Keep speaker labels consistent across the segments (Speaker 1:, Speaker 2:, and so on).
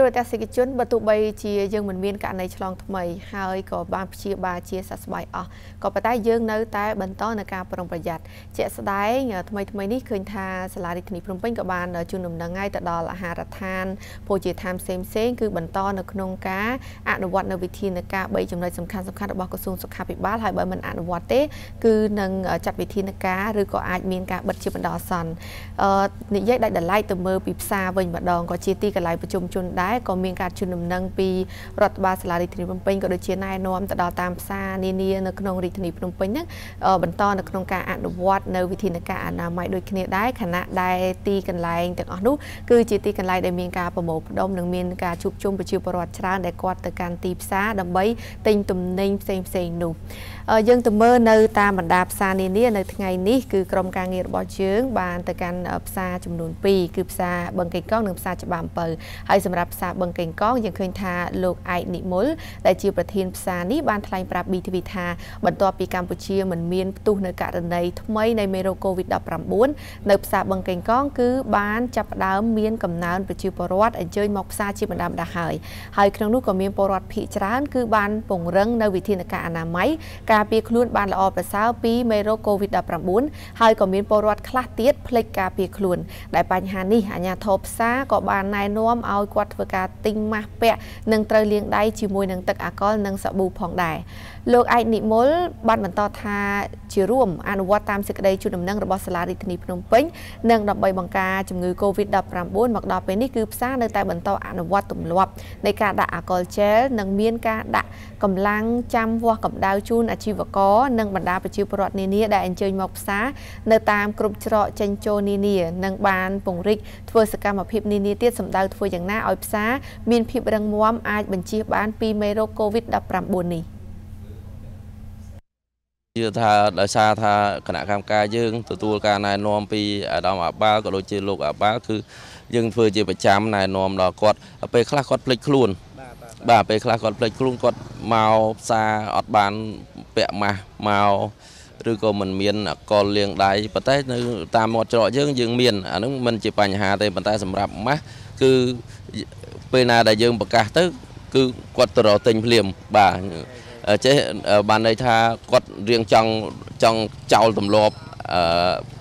Speaker 1: ទូរទស្សនិកជនបើទោះបីជាយើងមិនមានករណីឆ្លងថ្មីហើយក៏បានព្យាបាលជាសះស្បើយអស់ក៏ប៉ុន្តែយើងនៅតែបន្តនៅការប្រុងប្រយ័ត្នជាក់ស្ដែងថ្មីថ្មីនេះឃើញថាសាលារដ្ឋាភិបាលភ្នំពេញក៏បានជូនដំណឹងឲ្យទៅដល់អាហារដ្ឋានភោជនីយដ្ឋានផ្សេងផ្សេងគឺបន្តនៅក្នុងការអនុវត្តនៅវិធានការ3ចំណុចសំខាន់សំខាន់របស់ក្រសួងសុខាភិបាលហើយបើមិនអនុវត្តទេគឺនឹងចាត់វិធានការឬក៏អាចមានការបិទជាបណ្ដោះអាសន្ននិយាយដាច់ដライទៅមើលពីផ្សារវិញម្ដងក៏ជាទីកន្លែងប្រជុំជនដែរក៏មានការជូនដំណឹងពីរដ្ឋបាលសាលារាជធានីភ្នំពេញក៏ដូចជាណែនាំទៅដល់តាមផ្សារនានានៅក្នុងរាជធានីភ្នំពេញហ្នឹងបន្តនៅក្នុងការអនុវត្តនៅវិធានការអនាម័យដូចគ្នាដែរខណៈដែលទីកន្លែងទាំងអស់នោះគឺជាទីកន្លែងដែលមានការប្រមូលផ្ដុំនិងមានការជួបជុំប្រជាពលរដ្ឋច្រើនដែលគាត់ទៅកាន់ទីផ្សារដើម្បីទិញទំនិញផ្សេងផ្សេងនោះយើងទៅមើលនៅតាមបណ្ដាផ្សារនានានៅថ្ងៃនេះគឺក្រុមការងាររបស់យើងបានទៅកាន់ផ្សារចំនួន2គឺផ្សារបឹងកេងកងនិងផ្សារច្បារអំពៅហើយសម្រាប់ផ្សារបឹងកេងកងយើងឃើញថាលោកឯកនិមលដែលជាប្រធានផ្សារនេះបានថ្លែងប្រាប់ BTV ថាបន្ទាប់ពីកម្ពុជាមិនមានផ្ទុះនៅករណីថ្មីនៃមេរោគ COVID-19 នៅផ្សារបឹងកេងកងគឺបានចាប់ផ្ដើមមានកំណើនប្រជាពលរដ្ឋអញ្ជើញមកផ្សារជាបណ្ដាបណ្ដាហើយហើយក្នុងនោះក៏មានពលរដ្ឋភ័យច្រើនគឺបានពង្រឹងនៅវិធានការអនាម័យការពារខ្លួនបានល្អប្រសើរពីមេរោគ COVID-19 ហើយក៏មានពលរដ្ឋខ្លះទៀតភ្លេចការពារខ្លួន ដែលបញ្ហានេះអាជ្ញាធរផ្សារក៏បានណែនាំឲ្យគាត់ធ្វើការទិញម៉ាស់ពាក់និងត្រូវលាងដៃជាមួយនឹងទឹកអាល់កុលនិងសាប៊ូផងដែរលោកឯកនិមលបានបន្តថាជារួមអនុវត្តតាមសេចក្តីជូនដំណឹងរបស់សាលារដ្ឋាភិបាលភ្នំពេញនិងដើម្បីបង្ការជំងឺ Covid-19 មកដល់ពេលនេះគឺផ្សារនៅតែបន្តអនុវត្តទម្លាប់នៃការដាក់អាល់កុលជែលនិងមានការដាក់កម្លាំងចាំវាស់កម្ដៅជូនអាជីវករនិងបណ្ដាប្រជាពលរដ្ឋនានាដែលអញ្ជើញមកផ្សារនៅតាមគ្រប់ច្រកចេញចូលនានានិងបានពង្រីកធ្វើសកម្មភាពនានាទៀតសម្ដៅធ្វើយ៉ាងណាឲ្យផ្សារមានភាពរឹងមាំអាចបញ្ជៀសបានពីមេរោគ COVID-19 នេះ
Speaker 2: ជឿថាដោយសារថាគណៈកម្មការយើងទទួលការណែនាំពីអាដាមអាបាលក៏ដូចជាលោកអាបាលគឺយើងធ្វើជាប្រចាំណែនាំដល់គាត់ពេលខ្លះគាត់ភ្លេចខ្លួនបាទពេលខ្លះគាត់ភ្លេចខ្លួនគាត់មកផ្សារអត់បានពាក់ម៉ាស់មក ឬក៏មិនមានកលលាងដៃប៉ុន្តែនៅតាមមាត់ច្រកយើងយើងមានអានឹងមិនជាបញ្ហាទេប៉ុន្តែសម្រាប់ម៉ាស់គឺពេលណាដែលយើងប្រកាសទៅ គឺគាត់ទៅរកទិញភ្លាមបាទចេះបានន័យថាគាត់រៀងចង់ចង់ចោលទម្លាប់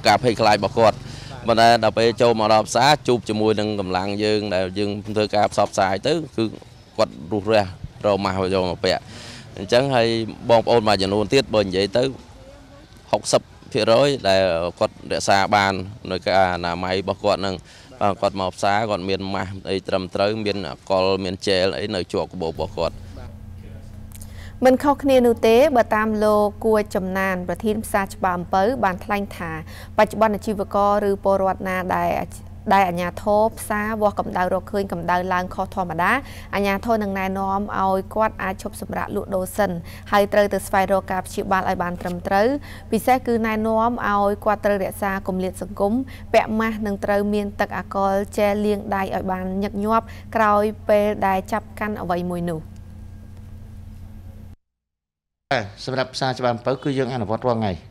Speaker 2: ការភ័យខ្លាចរបស់គាត់ប៉ុន្តែដល់ពេលចូលមកដល់ផ្សារជួបជាមួយនឹងកម្លាំងយើងដែលយើងធ្វើការផ្សព្វផ្សាយទៅគឺគាត់រុះរះរម៉ាស់យកមកពាក់អញ្ចឹងហើយបងប្អូនមួយចំនួនទៀតបើនិយាយទៅ 60%ដែលគាត់រក្សាបាននៅការអនាម័យរបស់គាត់នឹងគាត់មកផ្សារគាត់មានម៉ាស់អីត្រឹមត្រូវមានអកុលមានជែលអីនៅជាប់កាបូបរបស់គាត់
Speaker 1: មិនខុសគ្នានោះទេបើតាមលោកគួចចំណានប្រធានផ្សារច្បារអំពៅបានថ្លែងថាបច្ចុប្បន្នអាជីវករឬពលរដ្ឋណាដែល ដែលអាជ្ញាធរផ្សារវាស់កម្ដៅរកឃើញកម្ដៅឡើងខុសធម្មតាអាជ្ញាធរនឹងណែនាំឲ្យគាត់អាចឈប់សម្រាកលក់ដូរសិនហើយត្រូវទៅស្វែងរកការព្យាបាលឲ្យបានត្រឹមត្រូវពិសេសគឺណែនាំឲ្យគាត់ត្រូវរក្សាគម្លាតសង្គមពាក់ម៉ាស់និងត្រូវមានទឹកអាល់កុលជែលលាងដៃឲ្យបានញឹកញាប់ក្រោយពេលដែលចាប់កាន់អ្វីមួយនោះ
Speaker 3: សម្រាប់ផ្សារច្បារអំពៅគឺយើងអនុវត្តរាល់ថ្ងៃ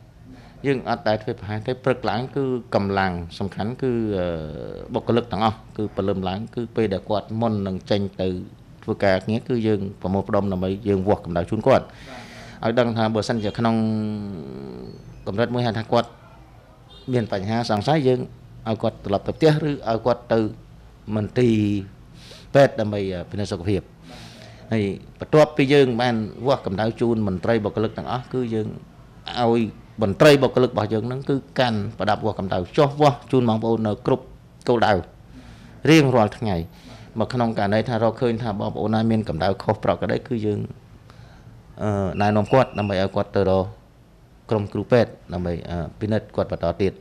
Speaker 3: យើងអត់ដែលធ្វើប្រហែលទេព្រឹកឡើងគឺកម្លាំងសំខាន់គឺបុគ្គលិកទាំងអស់គឺពលឹមឡើងគឺពេលដែលគាត់មុននឹងចេញទៅធ្វើការងារគឺយើងប្រមូលផ្ដុំដើម្បីយើងវាស់កម្ដៅជូនគាត់ឲ្យដឹងថាបើសិនជាក្នុងកម្រិតមួយហៅថាគាត់មានបញ្ហាសង្ស័យយើងឲ្យគាត់ត្រឡប់ទៅផ្ទះឬឲ្យគាត់ទៅមន្ទីរពេទ្យដើម្បីពិនិត្យសុខភាពហើយបន្ទាប់ពីយើងបានវាស់កម្ដៅជូនមន្ត្រីបុគ្គលិកទាំងអស់គឺយើងឲ្យ មន្ត្រីបុគ្គលិករបស់យើងហ្នឹងគឺកាន់ប្រដាប់វាស់កម្ដៅចុះវាស់ជូនបងប្អូននៅគ្រប់គោលដៅរៀងរាល់ថ្ងៃមកក្នុងករណីថារកឃើញថាបងប្អូនណាមានកម្ដៅខុសប្រក្រតីគឺយើងអឺណែនាំគាត់ដើម្បីឲ្យគាត់ទៅរកក្រុមគ្រូពេទ្យដើម្បីពិនិត្យគាត់បន្តទៀត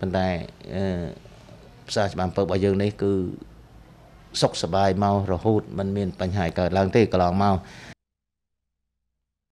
Speaker 3: ប៉ុន្តែអឺផ្សារច្បារអំពើរបស់យើងនេះគឺសុខសบายមករហូតมันមានបញ្ហាកើតឡើងទេកន្លងមក